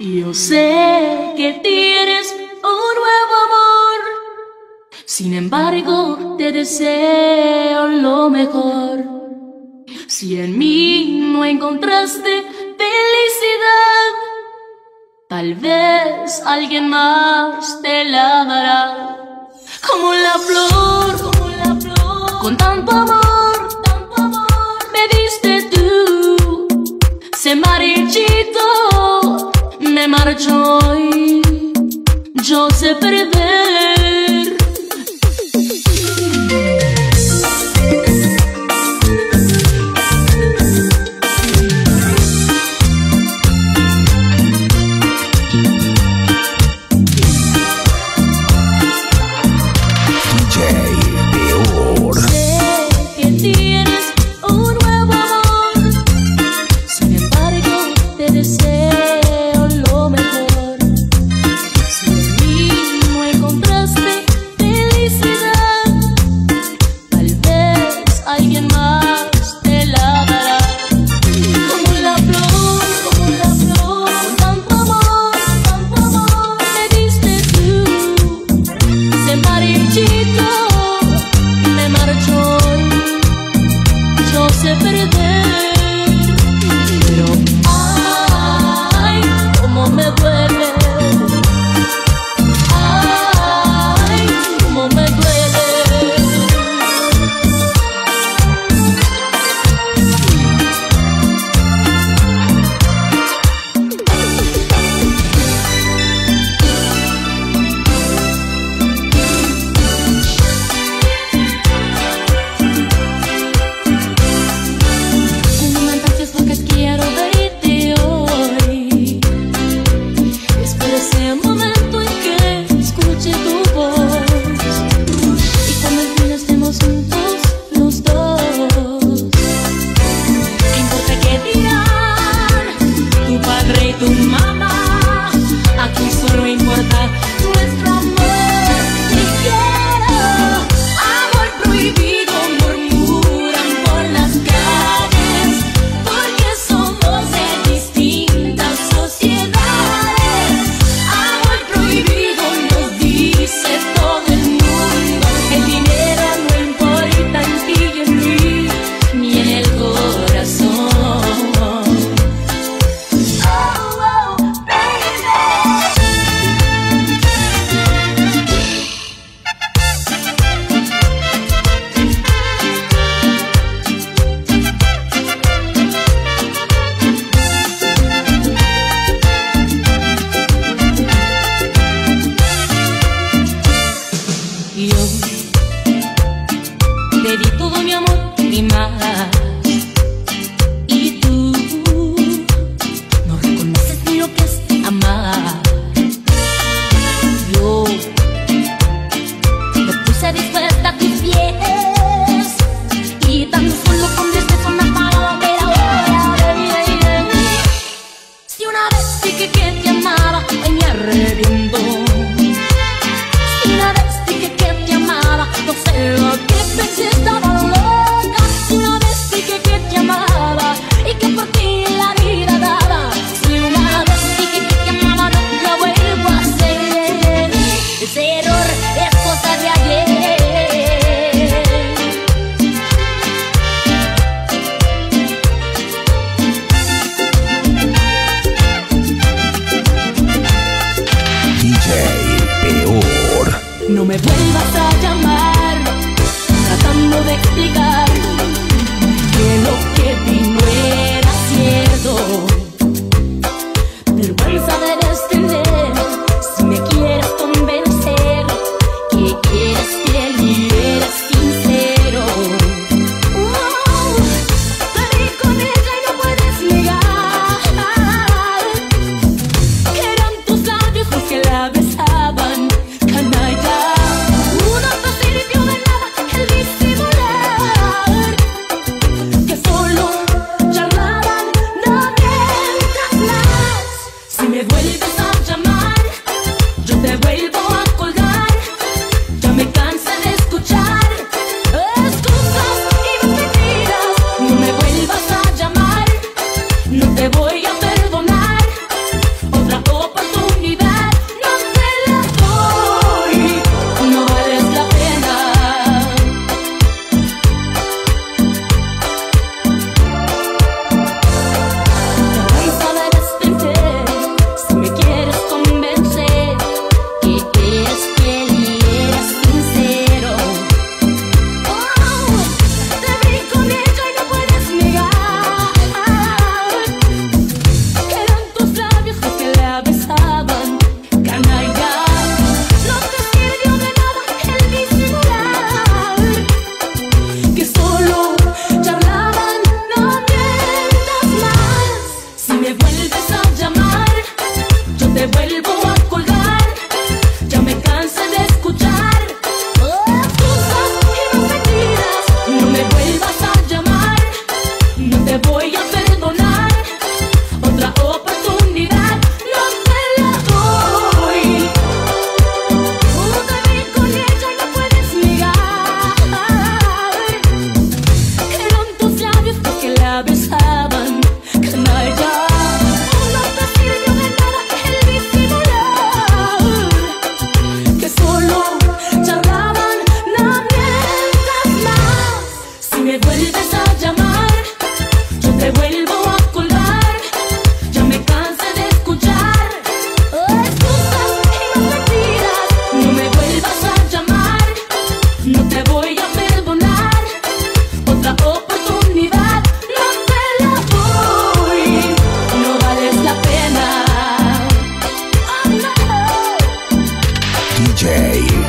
Yo sé que tienes un nuevo amor, sin embargo te deseo lo mejor. Si en mí no encontraste felicidad, tal vez alguien más te la dará. Como la flor, como la flor, con tanto amor, tanto amor, me diste tú, se marchitó marchó y yo se perdí. Yo te di todo mi amor y más. vuelves. DJ.